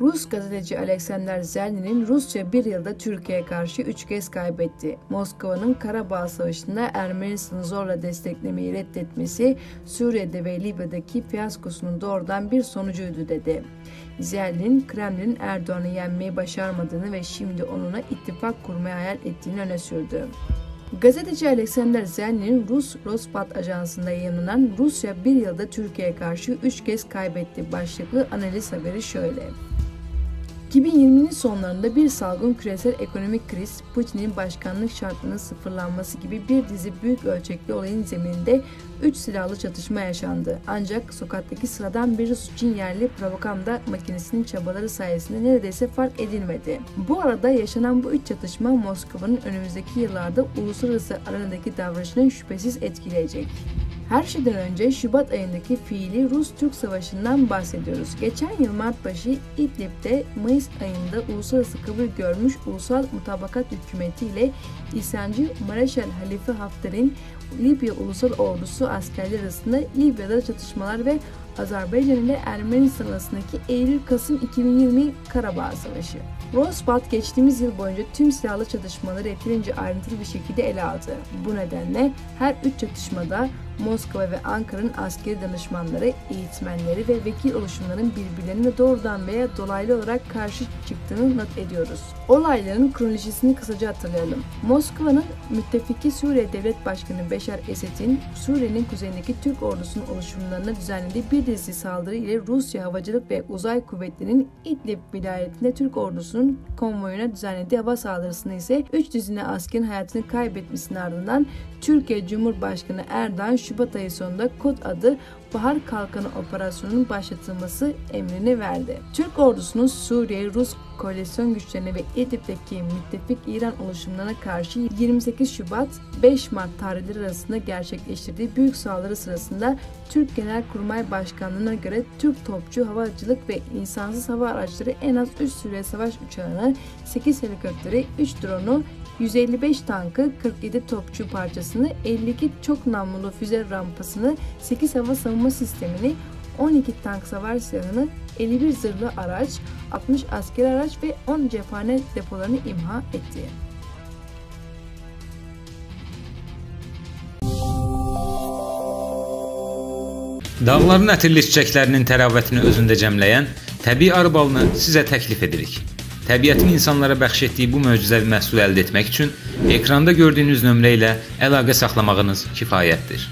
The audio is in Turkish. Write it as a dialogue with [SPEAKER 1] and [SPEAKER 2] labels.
[SPEAKER 1] Rus gazeteci Alexander Zelny'nin Rusya bir yılda Türkiye'ye karşı üç kez kaybetti. Moskova'nın Karabağ Savaşı'nda Ermenistan'ı zorla desteklemeyi reddetmesi Suriye'de ve Libya'daki fiyaskosunun doğrudan bir sonucuydu dedi. Zelnin, Kremlin Erdoğan'ı yenmeyi başarmadığını ve şimdi onunla ittifak kurmayı hayal ettiğini öne sürdü. Gazeteci Alexander Zelnin Rus Rospat ajansında yayınlanan Rusya bir yılda Türkiye'ye karşı üç kez kaybetti başlıklı analiz haberi şöyle. 2020'nin sonlarında bir salgın küresel ekonomik kriz, Putin'in başkanlık şartlarının sıfırlanması gibi bir dizi büyük ölçekli olayın zemininde 3 silahlı çatışma yaşandı. Ancak sokaktaki sıradan bir Rus Çin yerli propaganda makinesinin çabaları sayesinde neredeyse fark edilmedi. Bu arada yaşanan bu üç çatışma Moskova'nın önümüzdeki yıllarda uluslararası arenadaki davranışını şüphesiz etkileyecek. Her şeyden önce Şubat ayındaki fiili Rus-Türk Savaşı'ndan bahsediyoruz. Geçen yıl Mart başı İdlib'de Mayıs ayında uluslararası kabul görmüş Ulusal Mutabakat Hükümeti ile İsyancı Mareşal Halife Hafter'in Libya Ulusal Ordusu askerleri arasında Libya'da çatışmalar ve Azerbaycan ile Ermenistan arasındaki Eylül-Kasım 2020 Karabağ Savaşı. Rosbat geçtiğimiz yıl boyunca tüm silahlı çatışmaları yeterince ayrıntılı bir şekilde ele aldı. Bu nedenle her üç çatışmada Moskova ve Ankara'nın askeri danışmanları, eğitmenleri ve vekil oluşumlarının birbirlerine doğrudan veya dolaylı olarak karşı çıktığını not ediyoruz. Olayların kronolojisini kısaca hatırlayalım. Moskova'nın müttefiki Suriye Devlet Başkanı Beşar Esed'in Suriye'nin kuzeyindeki Türk ordusunun oluşumlarına düzenlediği bir dizi saldırı ile Rusya Havacılık ve Uzay Kuvvetleri'nin İdlib vilayetinde Türk ordusunun konvoyuna düzenlediği hava saldırısında ise 3 düzine askerin hayatını kaybetmesinin ardından Türkiye Cumhurbaşkanı Erdoğan Şubat ayı sonunda kod adı Bahar Kalkanı operasyonunun başlatılması emrini verdi. Türk ordusunun Suriye, Rus koalisyon güçlerine ve İdlib'deki müttefik İran oluşumlarına karşı 28 Şubat 5 Mart tarihleri arasında gerçekleştirdiği büyük saldırı sırasında Türk Genelkurmay Başkanlığı'na göre Türk topçu havacılık ve insansız hava araçları en az 3 Suriye savaş uçağını, 8 helikopteri, 3 drone'u, 155 tankı, 47 topçu parçasını, 52 çok namlulu füze rampasını, 8 hava savunma sistemini, 12 tank savar silahını, 51 zırhlı araç, 60 asker araç ve 10 cephane depolarını imha etti.
[SPEAKER 2] Dağların ətirli çiçəklərinin təravətini özündə cəmləyən təbii arı balını sizə təklif edirik. Təbiətin insanlara bəxş etdiyi bu möcüzəvi məhsulu əldə etmək üçün ekranda gördüyünüz nömrə ilə əlaqə saxlamağınız kifayətdir.